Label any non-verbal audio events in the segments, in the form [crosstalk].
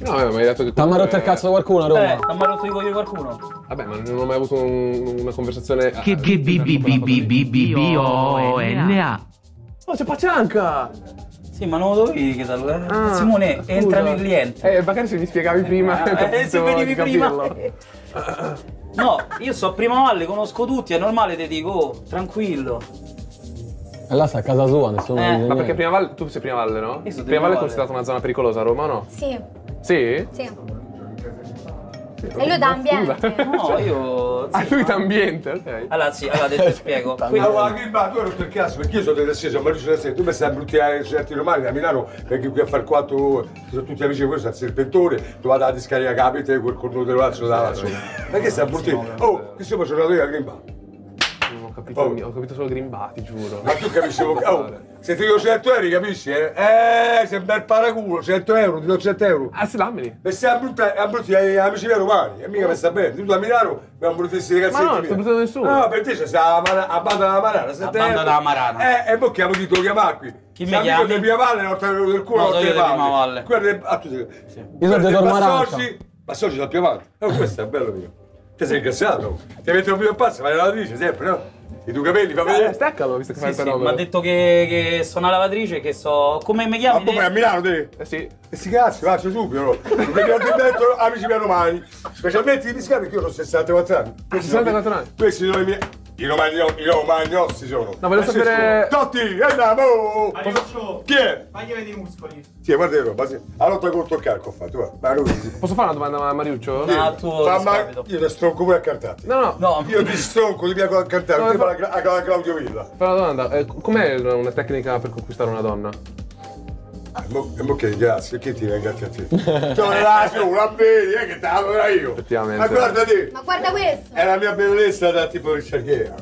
No, vabbè, ma hai detto che. T'ha comunque- rotto il cazzo qualcuno a Roma? Eh, ha rotto i coglioni qualcuno? Vabbè, ma non ho mai avuto un- una conversazione. Che B B B B B B B B O N A. Oh, c'è Pacianca! Sì, ma non lo dovevi che salutare. Ah, Simone, scusa. entrano i clienti. Eh, magari se mi spiegavi prima. Eh, se potevo venivi prima. capirlo. No, io sto a prima valle, conosco tutti, è normale ti dico, oh, tranquillo. E là sta a casa sua, nessuno Eh, dice Ma niente. perché Prima Valle, tu sei Prima Valle, no? Io sono Prima Valle è Valle. considerata una zona pericolosa a Roma o no? Sì, Sì? sì. E lui da ambiente. [laughs] No, io... [laughs] Ah, lui d'ambiente, ok. Allora sì, allora te lo [laughs] spiego. Qui- No, ma che ma tu hai rotto il cazzo, perché io sono del Sesse, sono Mauricio del Sesse, tu mi stai bruttare certi romani da Milano, perché qui a fare quattro ore, sono tutti amici di questo, al serpentore, tu vado a discarica capite, quel corno dello Lazio da Lazio. Perché stai bruttando? Oh, che siamo giocatori a Green Bar. Non ho capito, ho capito solo Green ti giuro. Ma tu capisci? Oh, se ti do 100 euro, capisci? Eh, eh sei un bel paraculo, 100 euro, ti do 100 euro. Ah, sì, dammeli. E sei a bruttare, a bruttare amici miei romani, e mica mi sta bene. Tu da Milano mi hanno bruttati questi ragazzi. Ma no, non sto bruttando nessuno. No, per te c'è sta a banda della Marana, A Banda della Marana. Eh, e poi che avevo detto chiamare qui. Chi mi chiami? di Prima Valle, non te del culo, No, non te io di Valle. Guarda, a tutti. Io sono di Tormarancia. Passaggi dal avanti. Oh, questo è bello mio. Te sei incazzato. Ti metti un più pazzo, vai alla lavatrice sempre, no? I tuoi capelli, fa Eh, vedere. staccalo, visto che fai Sì, il sì, mi ha detto che, che sono una lavatrice, che so... Come mi chiami? Ma poi vai a Milano te? Eh sì. E sti cazzi, faccio subito. Perché ho detto amici miei romani. Specialmente i piscati perché io ho 64 anni. Questi sono- 64 anni? Questi sono i miei. I romagno, i romagnossi sono. No, voglio Francesco, sapere- Totti, andiamo! Mariuccio, Chi è? fagli vedere i muscoli. Sì, guarda che roba, sì. A lotta contro il calco ho fatto, guarda. Ma lui. Posso fare una domanda a Mariuccio? No. Ah, tuo Fa ma- discapito. Io ti stronco pure a cantarti. No, no. No, Io ti stronco, ti piaco a cantare, No, fa- la Claudio Villa. Fai una domanda. Eh, com'è una tecnica per conquistare una donna? Ah, mo- E mo che grazie, che ti venga a te? La su, la vedi, eh, che te la dona io. Effettivamente. Ma guarda te. Ma guarda questo. È la mia bellezza da tipo Gere.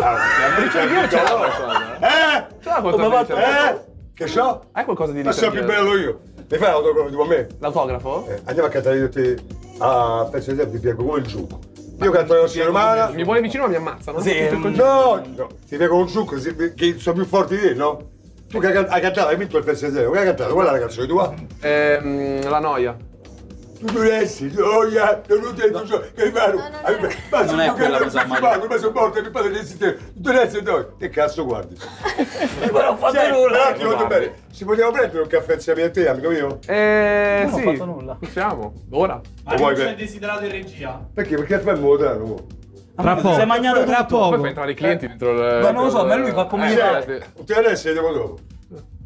Ah, Richard Gere ce l'ha qualcosa? Eh? Di fatto? Richard? Eh? Che c'ho? Hai qualcosa di Ma sono più bello io. Mi fai l'autografo tipo me? L'autografo? Eh, andiamo a cantare io e te a pezzo di tempo, ti piego come il giuco. Io canto la nostra romana. Mi vuole vicino ma mi ammazzano. Sì, No, no, ti piego un giuco che sono più forti di te, no? Tu che hai can- hai cantato, hai vinto il tempo, che hai cantato? Qual è la canzone tua? Ehm, la noia. Tu dovresti, noia, non lo detto ciò, che no. Ma Non è quella cosa, Mario. Ma sono morto, mi padre del sistema. Tu dovresti, no. Che cazzo guardi? [laughs] Ma non ho fatto Cioè, nulla. però ti voglio bene. Ci vogliamo prendere un caffè insieme a te, amico mio? Eh, Non ho sì. fatto nulla. Possiamo. Ora. vuoi Mariuccio per- è desiderato in regia. Perché? Perché il caffè è moderno. Tra poco. Si è mangiato tra poco. Poi fai entrare i clienti dentro il... Ma non lo so, a me lui fa come... Eh, Tutti adesso vediamo dopo.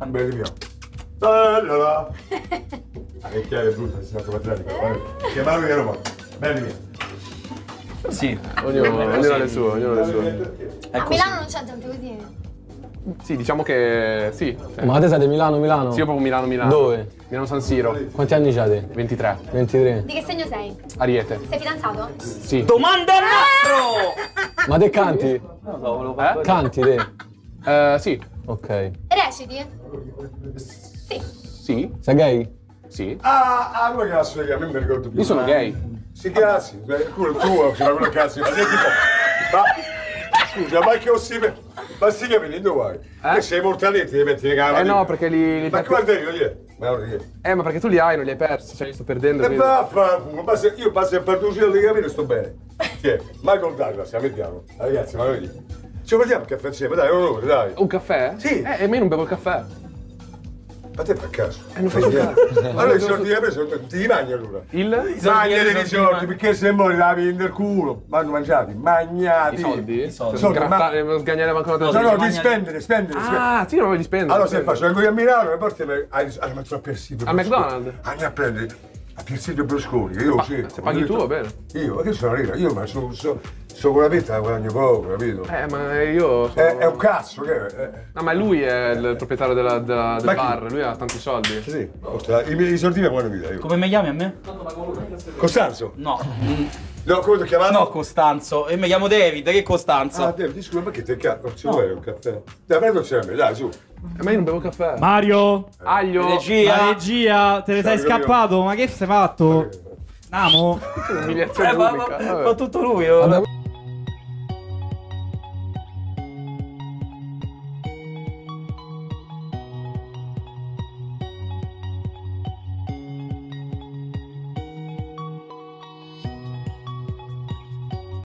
Bene, via. Allora. Ah, La chiave è brutta, si è fa come Chiamalo che roba. Belli via. Sì. Ognuno, ognuno le sue, ognuno le sue. A Milano non c'è gente così. Sì, diciamo che sì. Ma te sei di Milano, Milano? Sì, io proprio Milano Milano. Dove? Milano San Siro. Quanti anni c'hai? 23. 23. Di che segno sei? Ariete. Sei fidanzato? Sì. Domanda al nastro! Ma te canti? Non lo so, volevo fare Canti te? Eh, sì. Ok. Reciti? Sì. Sì. Sei gay? Sì. Ah, ah, come cazzo che a me mi ricordo più. Io sono gay. Sì, grazie. Beh, Il culo è tuo, c'era quello cazzo. Ma ma- scusa, ma che ho si Ma si capelli dove vai? Che sei mortaletti, devi mettere le Eh gambe. no, perché li. li Ma che guarda io, io. Eh, ma perché tu li hai, non li hai persi. Cioè, li sto perdendo. E quindi- vaffanculo, io passo a perducire le capelli e sto bene. Chi è? Michael Douglas, la mettiamo. Ragazzi, ma noi. Ci vediamo il caffè insieme, dai, un dai. Un caffè? Sì. Eh, e me non bevo il caffè. Ma te fa caso. Eh, non faccio niente. caso. Allora i soldi che hai preso, ti li mangi allora. Il? Magnati i soldi, perché se muori la vedi nel culo. Ma hanno mangiati, magnati. I soldi? I soldi. Soldi, grattare- non sgagnare manco una No, cosa. no, di mangiati. spendere, spendere, spendere. Ah, sì, non voglio spendere. Allora se faccio, vengo io a Milano e porti me a, a, ma troppo persino. A McDonald's? Andiamo a prendere a Pier Berlusconi, io sì. se paghi tu, va bene. Io, ma che sono arriva? Io ma sono so, so con la vita guadagno poco, capito? Eh, ma io. Sono... È, è un cazzo, che è? Eh, No, ma lui è il proprietario della, della- del bar, lui ha tanti soldi. Sì, porta- i miei soldi mi buona vita io. Come mi chiami a me? Costanzo? No. No, come ti ho chiamato? No, Costanzo. E mi chiamo David, che Costanzo? Ah, David, scusa, ma che te cazzo? Non ci vuoi un caffè? Dai, prendi insieme, dai, su. Eh, ma io non bevo caffè. Mario, Aglio. Regia. la regia, te ne sei Ciao, Io. scappato? Ma che sei fatto? Namo? Umiliazione Eh, ma, fa tutto lui. oh. Vabbè,